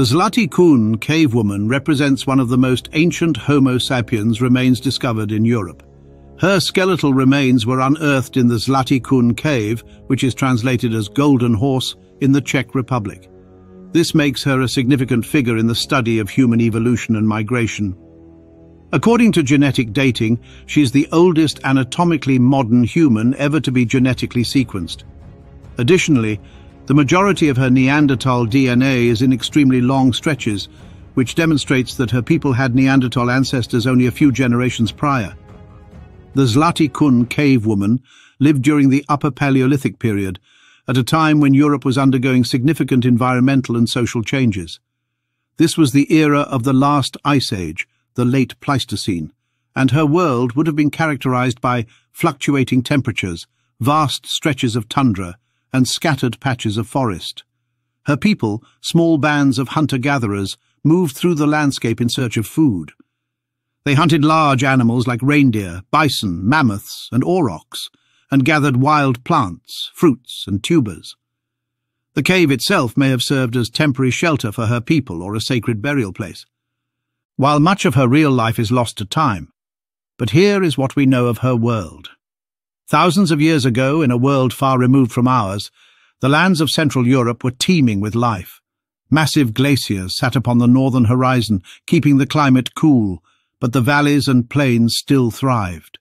The Zlatý kůň cave woman represents one of the most ancient Homo sapiens remains discovered in Europe. Her skeletal remains were unearthed in the Zlatý kůň cave, which is translated as Golden Horse, in the Czech Republic. This makes her a significant figure in the study of human evolution and migration. According to genetic dating, she is the oldest anatomically modern human ever to be genetically sequenced. Additionally, the majority of her Neanderthal DNA is in extremely long stretches, which demonstrates that her people had Neanderthal ancestors only a few generations prior. The Zlatý kůň cave woman lived during the Upper Paleolithic period, at a time when Europe was undergoing significant environmental and social changes. This was the era of the last ice age, the late Pleistocene, and her world would have been characterized by fluctuating temperatures, vast stretches of tundra, and scattered patches of forest. Her people, small bands of hunter-gatherers, moved through the landscape in search of food. They hunted large animals like reindeer, bison, mammoths, and aurochs, and gathered wild plants, fruits, and tubers. The cave itself may have served as temporary shelter for her people or a sacred burial place. While much of her real life is lost to time, but here is what we know of her world. Thousands of years ago, in a world far removed from ours, the lands of Central Europe were teeming with life. Massive glaciers sat upon the northern horizon, keeping the climate cool, but the valleys and plains still thrived.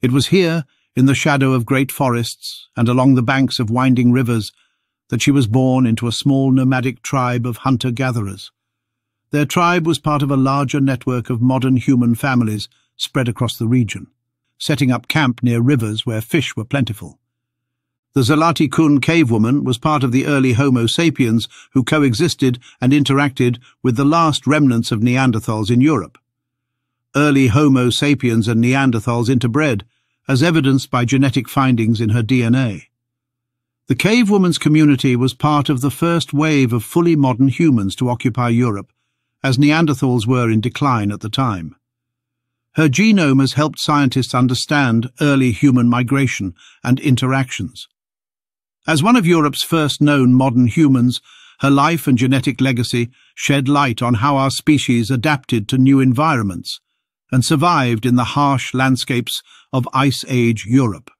It was here, in the shadow of great forests and along the banks of winding rivers, that she was born into a small nomadic tribe of hunter-gatherers. Their tribe was part of a larger network of modern human families spread across the region, setting up camp near rivers where fish were plentiful. The Zlatý kůň cave woman was part of the early Homo sapiens who coexisted and interacted with the last remnants of Neanderthals in Europe early Homo sapiens and Neanderthals interbred, as evidenced by genetic findings in her DNA. The cave woman's community was part of the first wave of fully modern humans to occupy Europe, as Neanderthals were in decline at the time. Her genome has helped scientists understand early human migration and interactions. As one of Europe's first known modern humans, her life and genetic legacy shed light on how our species adapted to new environments and survived in the harsh landscapes of Ice Age Europe.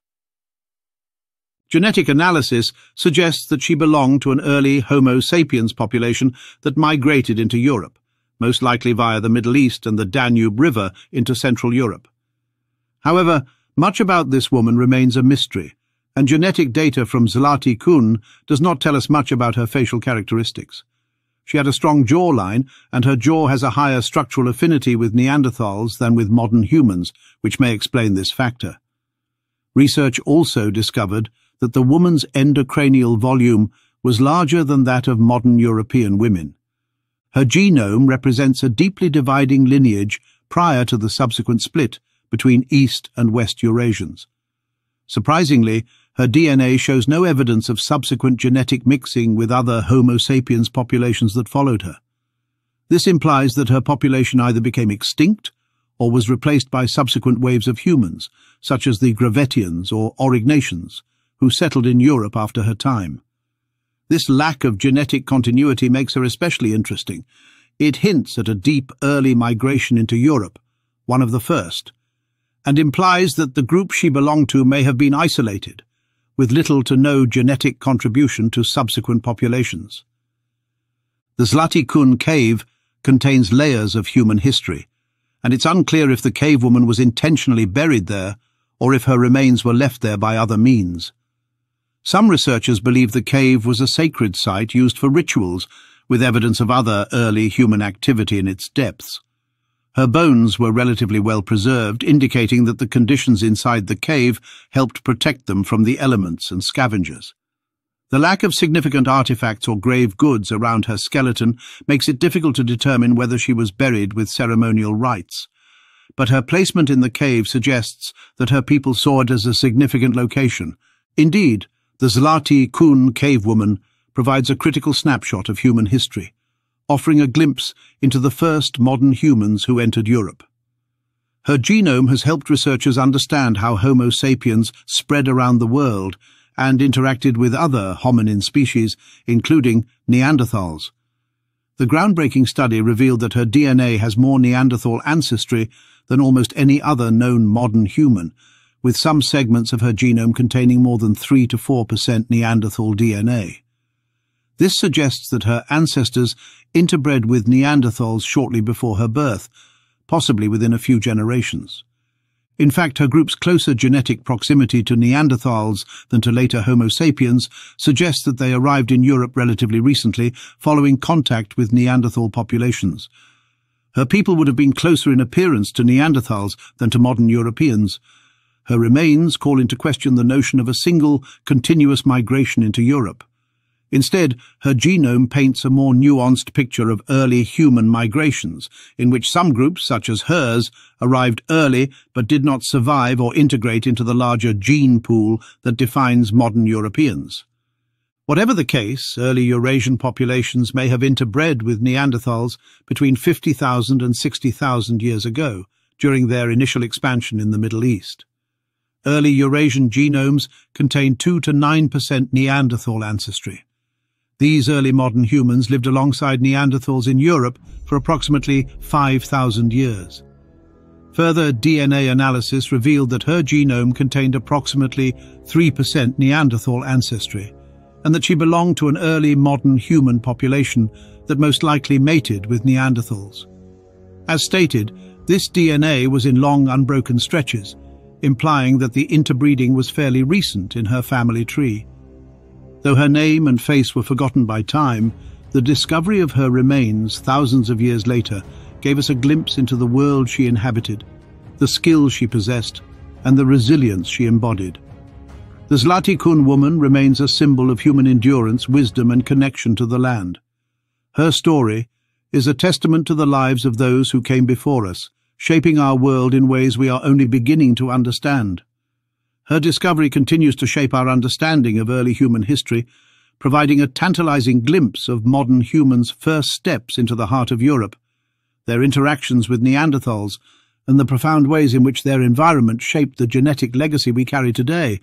Genetic analysis suggests that she belonged to an early Homo sapiens population that migrated into Europe, most likely via the Middle East and the Danube River into Central Europe. However, much about this woman remains a mystery, and genetic data from Zlatý kůň does not tell us much about her facial characteristics. She had a strong jawline, and her jaw has a higher structural affinity with Neanderthals than with modern humans, which may explain this factor. Research also discovered that the woman's endocranial volume was larger than that of modern European women. Her genome represents a deeply dividing lineage prior to the subsequent split between East and West Eurasians. Surprisingly, her DNA shows no evidence of subsequent genetic mixing with other Homo sapiens populations that followed her. This implies that her population either became extinct or was replaced by subsequent waves of humans, such as the Gravettians or Aurignacians, who settled in Europe after her time. This lack of genetic continuity makes her especially interesting. It hints at a deep early migration into Europe, one of the first, and implies that the group she belonged to may have been isolated, with little to no genetic contribution to subsequent populations. The Zlatý kůň cave contains layers of human history, and it's unclear if the cave woman was intentionally buried there or if her remains were left there by other means. Some researchers believe the cave was a sacred site used for rituals, with evidence of other early human activity in its depths. Her bones were relatively well preserved, indicating that the conditions inside the cave helped protect them from the elements and scavengers. The lack of significant artifacts or grave goods around her skeleton makes it difficult to determine whether she was buried with ceremonial rites. But her placement in the cave suggests that her people saw it as a significant location. Indeed, the Zlatý kůň cave woman provides a critical snapshot of human history offering a glimpse into the first modern humans who entered Europe. Her genome has helped researchers understand how Homo sapiens spread around the world and interacted with other hominin species, including Neanderthals. The groundbreaking study revealed that her DNA has more Neanderthal ancestry than almost any other known modern human, with some segments of her genome containing more than 3 to 4% Neanderthal DNA. This suggests that her ancestors interbred with Neanderthals shortly before her birth, possibly within a few generations. In fact, her group's closer genetic proximity to Neanderthals than to later Homo sapiens suggests that they arrived in Europe relatively recently, following contact with Neanderthal populations. Her people would have been closer in appearance to Neanderthals than to modern Europeans. Her remains call into question the notion of a single, continuous migration into Europe. Instead, her genome paints a more nuanced picture of early human migrations, in which some groups, such as hers, arrived early but did not survive or integrate into the larger gene pool that defines modern Europeans. Whatever the case, early Eurasian populations may have interbred with Neanderthals between 50,000 and 60,000 years ago, during their initial expansion in the Middle East. Early Eurasian genomes contain 2 to 9% Neanderthal ancestry. These early modern humans lived alongside Neanderthals in Europe for approximately 5,000 years. Further DNA analysis revealed that her genome contained approximately 3% Neanderthal ancestry, and that she belonged to an early modern human population that most likely mated with Neanderthals. As stated, this DNA was in long unbroken stretches, implying that the interbreeding was fairly recent in her family tree. Though her name and face were forgotten by time, the discovery of her remains thousands of years later gave us a glimpse into the world she inhabited, the skills she possessed, and the resilience she embodied. The Zlatý kůň woman remains a symbol of human endurance, wisdom, and connection to the land. Her story is a testament to the lives of those who came before us, shaping our world in ways we are only beginning to understand. Her discovery continues to shape our understanding of early human history, providing a tantalizing glimpse of modern humans' first steps into the heart of Europe, their interactions with Neanderthals, and the profound ways in which their environment shaped the genetic legacy we carry today.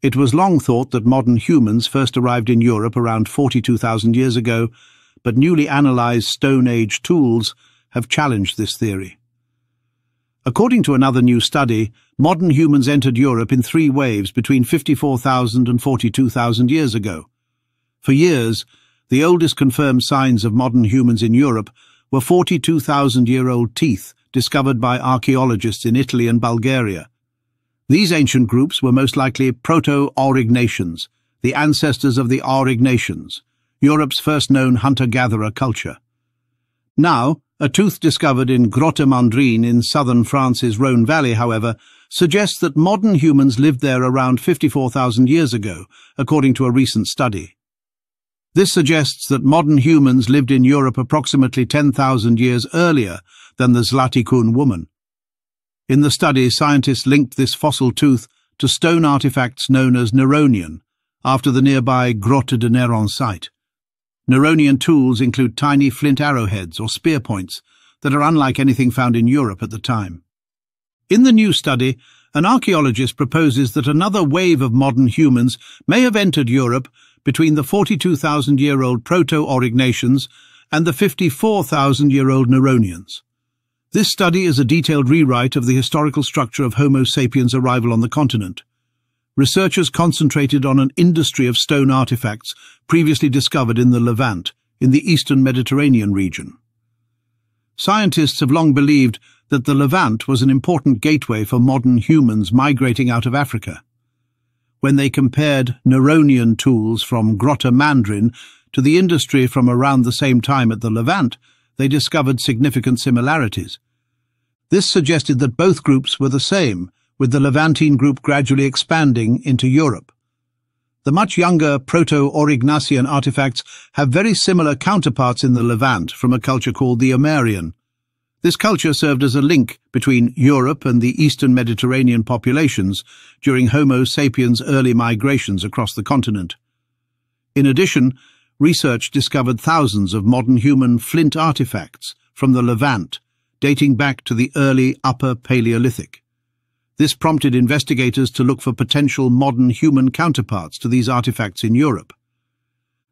It was long thought that modern humans first arrived in Europe around 42,000 years ago, but newly analysed Stone Age tools have challenged this theory. According to another new study, modern humans entered Europe in three waves between 54,000 and 42,000 years ago. For years, the oldest confirmed signs of modern humans in Europe were 42,000-year-old teeth discovered by archaeologists in Italy and Bulgaria. These ancient groups were most likely Proto-Aurignacians, the ancestors of the Aurignacians, Europe's first known hunter-gatherer culture. Now, a tooth discovered in Grotte Mandrin in southern France's Rhone Valley, however, suggests that modern humans lived there around 54,000 years ago, according to a recent study. This suggests that modern humans lived in Europe approximately 10,000 years earlier than the Zlatý kůň woman. In the study, scientists linked this fossil tooth to stone artifacts known as Neronian, after the nearby Grotte de Neron site. Neronian tools include tiny flint arrowheads or spear points that are unlike anything found in Europe at the time. In the new study, an archaeologist proposes that another wave of modern humans may have entered Europe between the 42,000-year-old Proto-Aurignacians and the 54,000-year-old Neronians. This study is a detailed rewrite of the historical structure of Homo sapiens' arrival on the continent researchers concentrated on an industry of stone artifacts previously discovered in the Levant, in the eastern Mediterranean region. Scientists have long believed that the Levant was an important gateway for modern humans migrating out of Africa. When they compared Neronian tools from Grotte Mandrin to the industry from around the same time at the Levant, they discovered significant similarities. This suggested that both groups were the same, with the Levantine group gradually expanding into Europe. The much younger Proto-Aurignacian artifacts have very similar counterparts in the Levant from a culture called the Ahmarian. This culture served as a link between Europe and the eastern Mediterranean populations during Homo sapiens' early migrations across the continent. In addition, research discovered thousands of modern human flint artifacts from the Levant, dating back to the early Upper Paleolithic. This prompted investigators to look for potential modern human counterparts to these artifacts in Europe.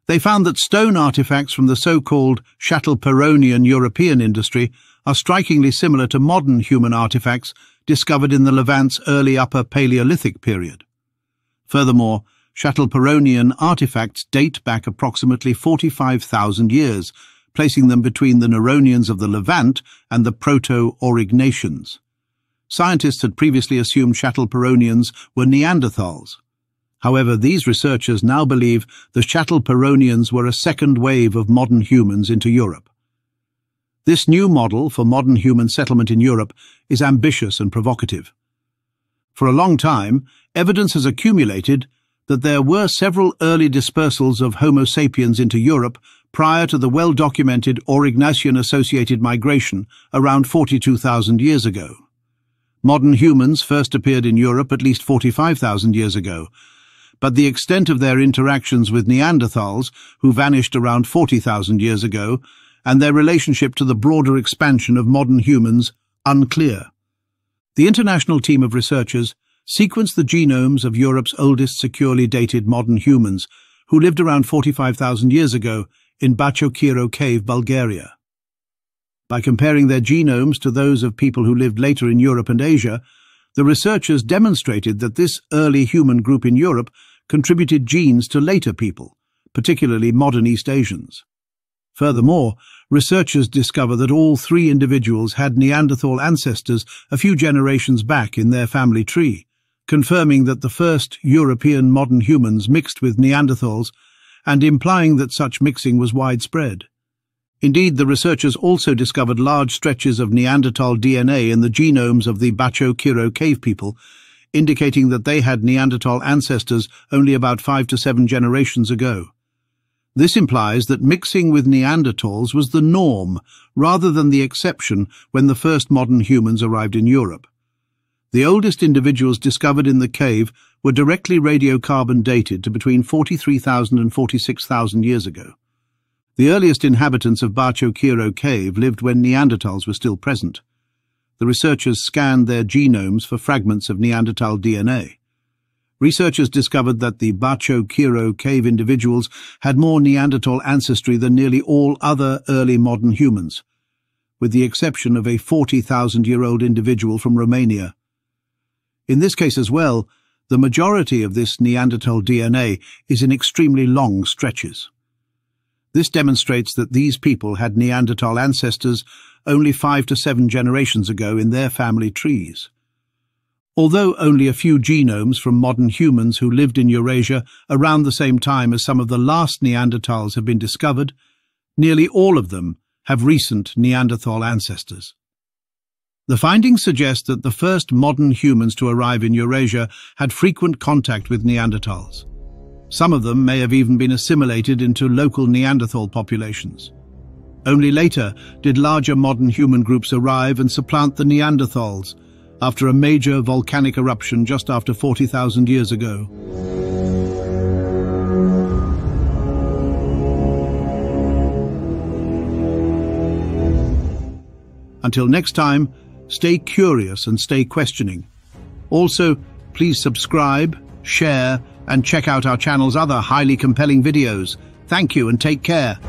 They found that stone artifacts from the so-called Châtelperronian European industry are strikingly similar to modern human artifacts discovered in the Levant's early Upper Paleolithic period. Furthermore, Châtelperronian artifacts date back approximately 45,000 years, placing them between the Neronians of the Levant and the Proto-Aurignacians. Scientists had previously assumed Châtelperronians were Neanderthals. However, these researchers now believe the Châtelperronians were a second wave of modern humans into Europe. This new model for modern human settlement in Europe is ambitious and provocative. For a long time, evidence has accumulated that there were several early dispersals of Homo sapiens into Europe prior to the well-documented Aurignacian-associated migration around 42,000 years ago. Modern humans first appeared in Europe at least 45,000 years ago, but the extent of their interactions with Neanderthals, who vanished around 40,000 years ago, and their relationship to the broader expansion of modern humans, unclear. The international team of researchers sequenced the genomes of Europe's oldest securely dated modern humans, who lived around 45,000 years ago in Bacho Kiro Cave, Bulgaria. By comparing their genomes to those of people who lived later in Europe and Asia, the researchers demonstrated that this early human group in Europe contributed genes to later people, particularly modern East Asians. Furthermore, researchers discover that all three individuals had Neanderthal ancestors a few generations back in their family tree, confirming that the first European modern humans mixed with Neanderthals and implying that such mixing was widespread. Indeed, the researchers also discovered large stretches of Neanderthal DNA in the genomes of the Bacho Kiro cave people, indicating that they had Neanderthal ancestors only about five to seven generations ago. This implies that mixing with Neanderthals was the norm rather than the exception when the first modern humans arrived in Europe. The oldest individuals discovered in the cave were directly radiocarbon dated to between 43,000 and 46,000 years ago. The earliest inhabitants of Bacho Kiro Cave lived when Neanderthals were still present. The researchers scanned their genomes for fragments of Neanderthal DNA. Researchers discovered that the Bacho Kiro cave individuals had more Neanderthal ancestry than nearly all other early modern humans, with the exception of a 40,000-year-old individual from Romania. In this case as well, the majority of this Neanderthal DNA is in extremely long stretches. This demonstrates that these people had Neanderthal ancestors only five to seven generations ago in their family trees. Although only a few genomes from modern humans who lived in Eurasia around the same time as some of the last Neanderthals have been discovered, nearly all of them have recent Neanderthal ancestors. The findings suggest that the first modern humans to arrive in Eurasia had frequent contact with Neanderthals. Some of them may have even been assimilated into local Neanderthal populations. Only later did larger modern human groups arrive and supplant the Neanderthals after a major volcanic eruption just after 40,000 years ago. Until next time, Stay curious and stay questioning. Also, please subscribe, share, and check out our channel's other highly compelling videos. Thank you and take care.